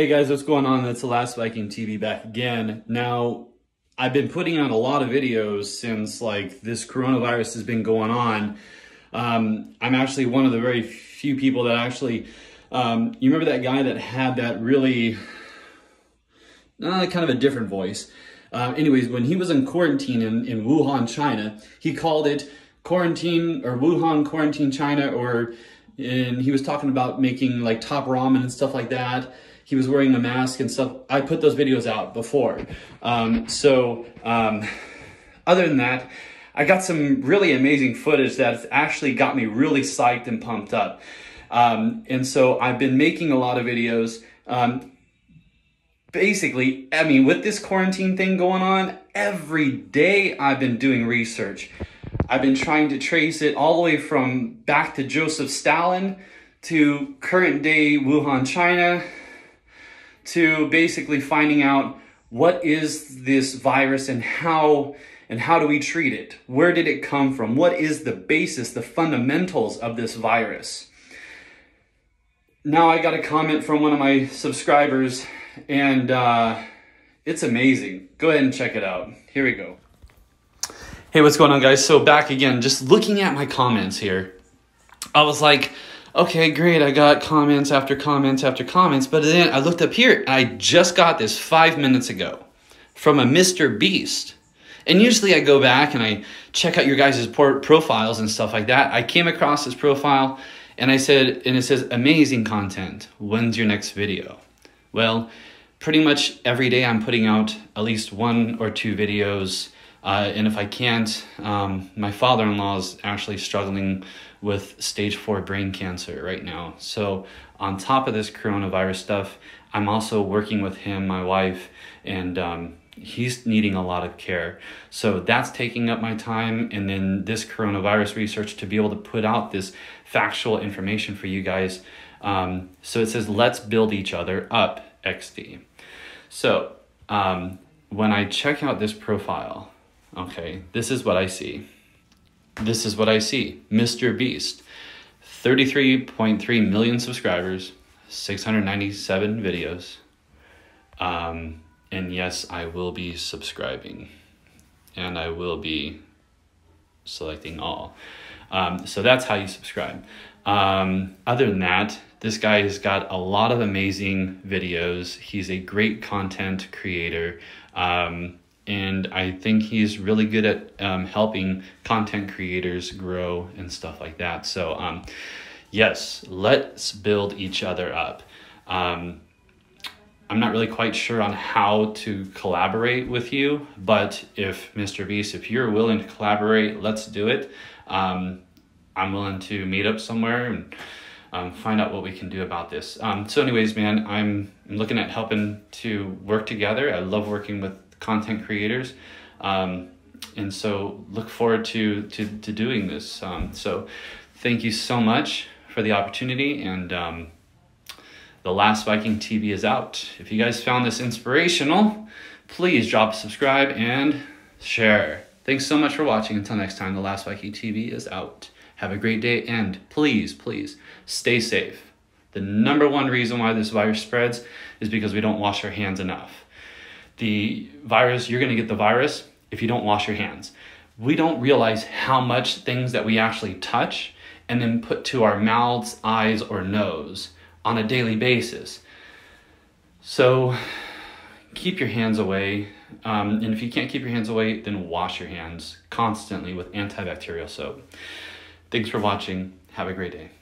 Hey guys, what's going on? That's the Last Viking TV back again. Now, I've been putting out a lot of videos since like this coronavirus has been going on. Um, I'm actually one of the very few people that actually, um, you remember that guy that had that really, uh, kind of a different voice. Uh, anyways, when he was in quarantine in, in Wuhan, China, he called it quarantine or Wuhan quarantine China or and he was talking about making like top ramen and stuff like that he was wearing a mask and stuff. I put those videos out before. Um, so um, other than that, I got some really amazing footage that actually got me really psyched and pumped up. Um, and so I've been making a lot of videos. Um, basically, I mean, with this quarantine thing going on, every day I've been doing research. I've been trying to trace it all the way from back to Joseph Stalin to current day Wuhan, China, to basically finding out what is this virus and how and how do we treat it? Where did it come from? What is the basis, the fundamentals of this virus? Now I got a comment from one of my subscribers and uh, it's amazing. Go ahead and check it out. Here we go. Hey, what's going on guys? So back again, just looking at my comments here. I was like, okay, great, I got comments after comments after comments, but then I looked up here, I just got this five minutes ago from a Mr. Beast. And usually I go back and I check out your guys' profiles and stuff like that. I came across this profile and I said, and it says, amazing content. When's your next video? Well, pretty much every day I'm putting out at least one or two videos. Uh, and if I can't, um, my father in law is actually struggling with stage four brain cancer right now. So, on top of this coronavirus stuff, I'm also working with him, my wife, and um, he's needing a lot of care. So, that's taking up my time. And then, this coronavirus research to be able to put out this factual information for you guys. Um, so, it says, let's build each other up, XD. So, um, when I check out this profile, okay, this is what I see this is what I see Mr. Beast, 33.3 million subscribers, 697 videos. Um, and yes, I will be subscribing and I will be selecting all. Um, so that's how you subscribe. Um, other than that, this guy has got a lot of amazing videos. He's a great content creator. Um, and I think he's really good at um, helping content creators grow and stuff like that. So, um, yes, let's build each other up. Um, I'm not really quite sure on how to collaborate with you, but if Mr. Beast, if you're willing to collaborate, let's do it. Um, I'm willing to meet up somewhere and um, find out what we can do about this. Um, so, anyways, man, I'm looking at helping to work together. I love working with content creators. Um, and so look forward to, to, to doing this. Um, so thank you so much for the opportunity and um, the last Viking TV is out. If you guys found this inspirational, please drop a subscribe and share. Thanks so much for watching. Until next time, the last Viking TV is out. Have a great day and please, please stay safe. The number one reason why this virus spreads is because we don't wash our hands enough the virus, you're going to get the virus if you don't wash your hands. We don't realize how much things that we actually touch and then put to our mouths, eyes, or nose on a daily basis. So keep your hands away. Um, and if you can't keep your hands away, then wash your hands constantly with antibacterial soap. Thanks for watching. Have a great day.